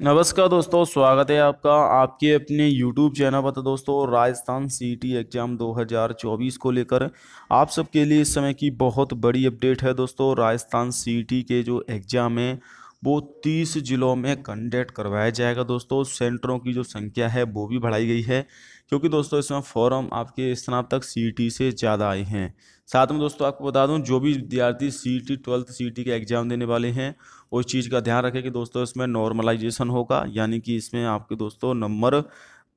नमस्कार दोस्तों, स्वागत है आपका आपके अपने यूट्यूब चैनल पर। तो दोस्तों, राजस्थान सीटी एग्ज़ाम 2024 को लेकर आप सबके लिए इस समय की बहुत बड़ी अपडेट है। दोस्तों, राजस्थान सीटी के जो एग्ज़ाम है वो 30 ज़िलों में कंडक्ट करवाया जाएगा। दोस्तों सेंटरों की जो संख्या है, वो भी बढ़ाई गई है, क्योंकि दोस्तों, इसमें फॉर्म आपके स्नातक सी से ज़्यादा आए हैं। साथ में दोस्तों, आपको बता दूँ, जो भी विद्यार्थी सी टी ट्वेल्थ सी के एग्ज़ाम देने वाले हैं उस चीज़ का ध्यान रखें कि दोस्तों, इसमें नॉर्मलाइजेशन होगा, यानी कि इसमें आपके दोस्तों नंबर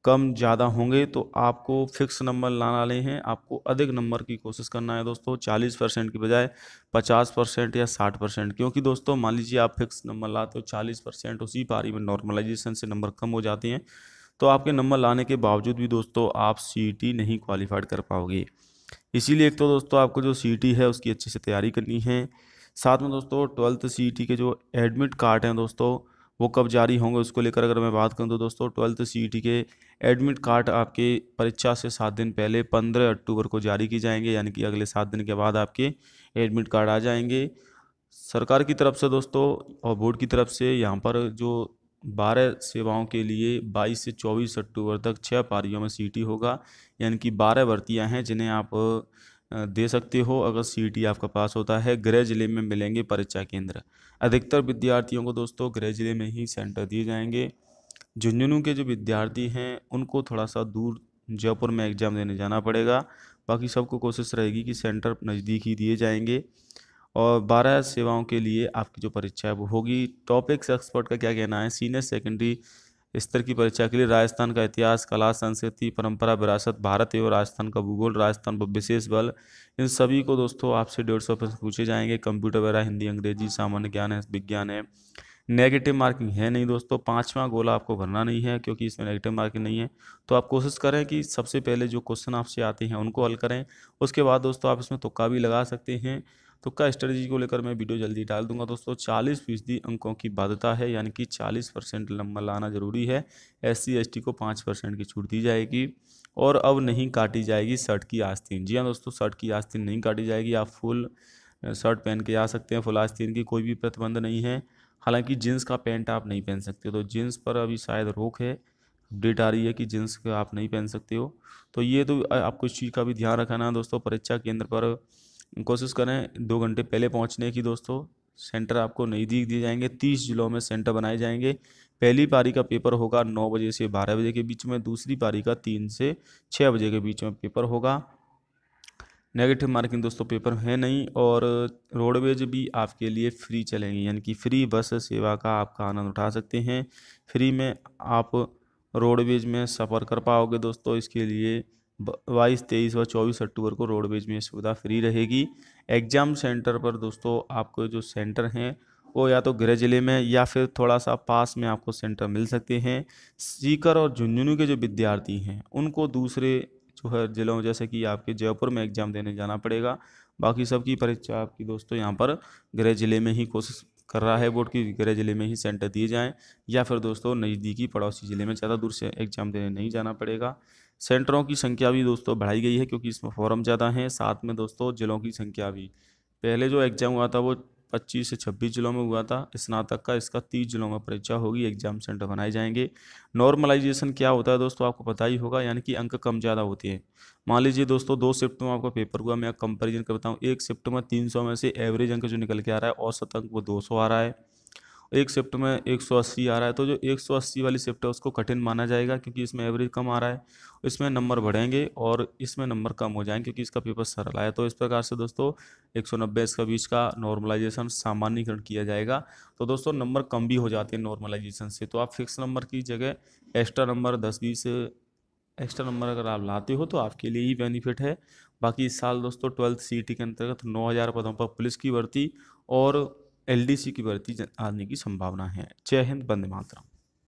कम ज़्यादा होंगे तो आपको फिक्स नंबर लाने वाले हैं, आपको अधिक नंबर की कोशिश करना है दोस्तों, चालीस परसेंट की बजाय पचास परसेंट या साठ परसेंट। क्योंकि दोस्तों, मान लीजिए आप फिक्स नंबर लाते हो, चालीस परसेंट उसी पारी में नॉर्मलाइजेशन से नंबर कम हो जाते हैं तो आपके नंबर लाने के बावजूद भी दोस्तों आप सीटी नहीं क्वालिफाइड कर पाओगे। इसीलिए एक तो दोस्तों आपको जो सीटी है उसकी अच्छे से तैयारी करनी है। साथ में दोस्तों, ट्वेल्थ सी के जो एडमिट कार्ड हैं दोस्तों वो कब जारी होंगे उसको लेकर अगर मैं बात करूँ तो दोस्तों ट्वेल्थ सी के एडमिट कार्ड आपके परीक्षा से सात दिन पहले पंद्रह अक्टूबर को जारी की जाएँगे, यानी कि अगले सात दिन के बाद आपके एडमिट कार्ड आ जाएँगे। सरकार की तरफ़ से दोस्तों और बोर्ड की तरफ़ से यहाँ पर जो बारह सेवाओं के लिए 22 से 24 अक्टूबर तक छः पारियों में सीटी होगा, यानी कि बारह भर्तियाँ हैं जिन्हें आप दे सकते हो अगर सीटी आपका पास होता है। गृह ज़िले में मिलेंगे परीक्षा केंद्र। अधिकतर विद्यार्थियों को दोस्तों गृह ज़िले में ही सेंटर दिए जाएँगे। झुंझुनू के जो विद्यार्थी हैं, उनको थोड़ा सा दूर जयपुर में एग्ज़ाम देने जाना पड़ेगा। बाकी सबको कोशिश रहेगी कि सेंटर नज़दीक ही दिए जाएँगे। और बारह सेवाओं के लिए आपकी जो परीक्षा है वो होगी। टॉपिक्स एक्सपर्ट का क्या कहना है? सीनियर सेकेंडरी स्तर की परीक्षा के लिए राजस्थान का इतिहास, कला, संस्कृति, परंपरा, विरासत, भारत एवं राजस्थान का भूगोल, राजस्थान पर विशेष बल, इन सभी को दोस्तों आपसे डेढ़ सौ प्रश्न पूछे जाएँगे। कंप्यूटर वगैरह, हिंदी, अंग्रेज़ी, सामान्य ज्ञान है विज्ञान है। नेगेटिव मार्किंग है नहीं दोस्तों, पाँचवा गोला आपको भरना नहीं है क्योंकि इसमें नेगेटिव मार्किंग नहीं है। तो आप कोशिश करें कि सबसे पहले जो क्वेश्चन आपसे आते हैं उनको हल करें। उसके बाद दोस्तों आप इसमें तुक्का भी लगा सकते हैं। तुक्का स्ट्रेटजी को लेकर मैं वीडियो जल्दी डाल दूँगा दोस्तों। चालीस फ़ीसदी अंकों की बाध्यता है, यानी कि चालीस परसेंट नंबर लाना ज़रूरी है। एस सी को पाँच परसेंट की छूट दी जाएगी और अब नहीं काटी जाएगी शर्ट की आस्तीन। जी हाँ दोस्तों, शर्ट की आस्तीन नहीं काटी जाएगी। आप फुल शर्ट पहन के आ सकते हैं, फुल आस्तीन की कोई भी प्रतिबंध नहीं है। हालाँकि जीन्स का पैंट आप नहीं पहन सकते तो जीन्स पर अभी शायद रोक है। अपडेट आ रही है कि जीन्स का आप नहीं पहन सकते हो। तो ये तो आपको इस चीज़ का भी ध्यान रखना है दोस्तों। परीक्षा केंद्र पर कोशिश करें दो घंटे पहले पहुँचने की दोस्तों। सेंटर आपको नज़दीक दिए जाएँगे, तीस जिलों में सेंटर बनाए जाएँगे। पहली पारी का पेपर होगा नौ बजे से बारह बजे के बीच में, दूसरी पारी का तीन से छः बजे के बीच में पेपर होगा। नेगेटिव मार्किंग दोस्तों, पेपर है नहीं और रोडवेज़ भी आपके लिए फ्री चलेंगी, यानी कि फ्री बस सेवा का आपका आनंद उठा सकते हैं। फ्री में आप रोडवेज़ में सफ़र कर पाओगे दोस्तों, इसके लिए बाईस, तेईस व चौबीस अक्टूबर को रोडवेज़ में सुविधा फ्री रहेगी। एग्ज़ाम सेंटर पर दोस्तों आपको जो सेंटर हैं, वो या तो गृह ज़िले में या फिर थोड़ा सा पास में आपको सेंटर मिल सकते हैं। सीकर और झुंझुनू के जो विद्यार्थी हैं, उनको दूसरे जो है जिलों जैसे कि आपके जयपुर में एग्ज़ाम देने जाना पड़ेगा। बाकी सबकी परीक्षा आपकी दोस्तों यहाँ पर गृह ज़िले में ही कोशिश कर रहा है बोर्ड की गृह ज़िले में ही सेंटर दिए जाएँ, या फिर दोस्तों नज़दीकी पड़ोसी ज़िले में ज़्यादा दूर से एग्ज़ाम देने नहीं जाना पड़ेगा। सेंटरों की संख्या भी दोस्तों बढ़ाई गई है, क्योंकि इसमें फॉर्म ज़्यादा हैं। साथ में दोस्तों जिलों की संख्या भी। पहले जो एग्ज़ाम हुआ था, वो पच्चीस से छब्बीस जिलों में हुआ था। स्नातक का इसका तीस जिलों में परीक्षा होगी, एग्ज़ाम सेंटर बनाए जाएँगे। नॉर्मलाइजेशन क्या होता है दोस्तों, आपको पता ही होगा, यानी कि अंक कम ज़्यादा होते हैं। मान लीजिए दोस्तों, दो शिफ्ट में आपका पेपर हुआ, मैं कंपेरिजन करता हूँ, एक शिफ्ट में तीन सौ में से एवरेज अंक जो निकल के आ रहा है, औसत अंक वो दो सौ आ रहा है। एक शिफ्ट में 180 आ रहा है तो जो 180 वाली शिफ्ट है उसको कठिन माना जाएगा क्योंकि इसमें एवरेज कम आ रहा है। इसमें नंबर बढ़ेंगे और इसमें नंबर कम हो जाएँगे क्योंकि इसका पेपर सरल है तो इस प्रकार से दोस्तों 190 इसका बीच का नॉर्मलाइजेशन सामान्यकरण किया जाएगा। तो दोस्तों, नंबर कम भी हो जाते हैं नॉर्मलाइजेशन से। तो आप फिक्स नंबर की जगह एक्स्ट्रा नंबर दस बीस, एक्स्ट्रा नंबर अगर आप लाते हो तो आपके लिए ही बेनिफिट है। बाकी इस साल दोस्तों, ट्वेल्थ सी के अंतर्गत नौ हज़ार पदों पर पुलिस की भर्ती और एलडीसी की भर्ती आने की संभावना है। जय हिंद बंदे मातरम।